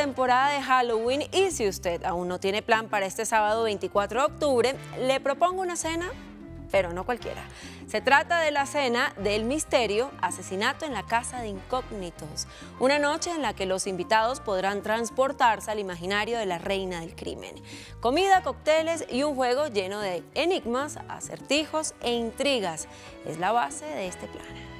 temporada de Halloween y si usted aún no tiene plan para este sábado 24 de octubre, le propongo una cena, pero no cualquiera. Se trata de la cena del misterio Asesinato en la Casa de Incógnitos, una noche en la que los invitados podrán transportarse al imaginario de la reina del crimen. Comida, cócteles y un juego lleno de enigmas, acertijos e intrigas es la base de este plan.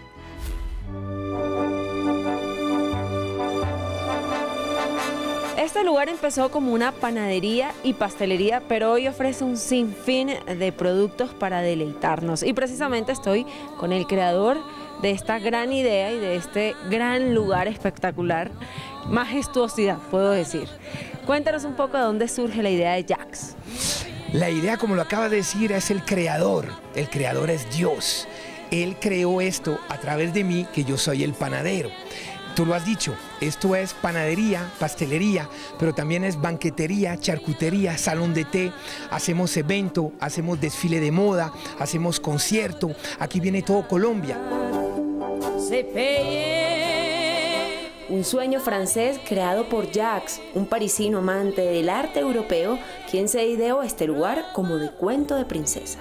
Este lugar empezó como una panadería y pastelería, pero hoy ofrece un sinfín de productos para deleitarnos. Y precisamente estoy con el creador de esta gran idea y de este gran lugar espectacular, majestuosidad, puedo decir. Cuéntanos un poco de dónde surge la idea de Jax. La idea, como lo acaba de decir, es el creador. El creador es Dios. Él creó esto a través de mí, que yo soy el panadero. Tú lo has dicho, esto es panadería, pastelería, pero también es banquetería, charcutería, salón de té, hacemos evento, hacemos desfile de moda, hacemos concierto, aquí viene todo Colombia. Un sueño francés creado por Jacques, un parisino amante del arte europeo, quien se ideó este lugar como de cuento de princesas.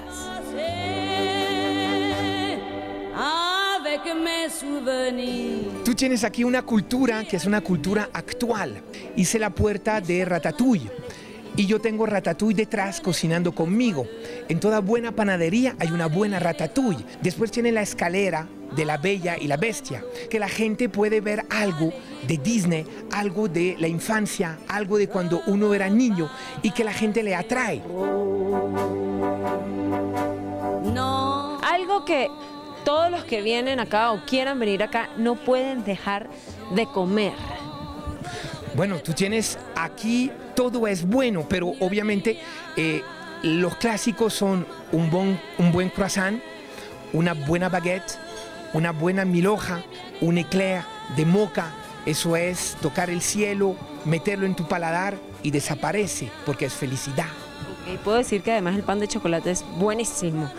Tú tienes aquí una cultura que es una cultura actual. Hice la puerta de Ratatouille y yo tengo Ratatouille detrás cocinando conmigo. En toda buena panadería hay una buena Ratatouille. Después tiene la escalera de la Bella y la Bestia, que la gente puede ver algo de Disney, algo de la infancia, algo de cuando uno era niño y que la gente le atrae. No. Algo que todos los que vienen acá o quieran venir acá no pueden dejar de comer. Bueno, tú tienes aquí, todo es bueno, pero obviamente eh, los clásicos son un buen, un buen croissant, una buena baguette, una buena miloja, un eclair de moca, eso es tocar el cielo, meterlo en tu paladar y desaparece porque es felicidad. Y puedo decir que además el pan de chocolate es buenísimo.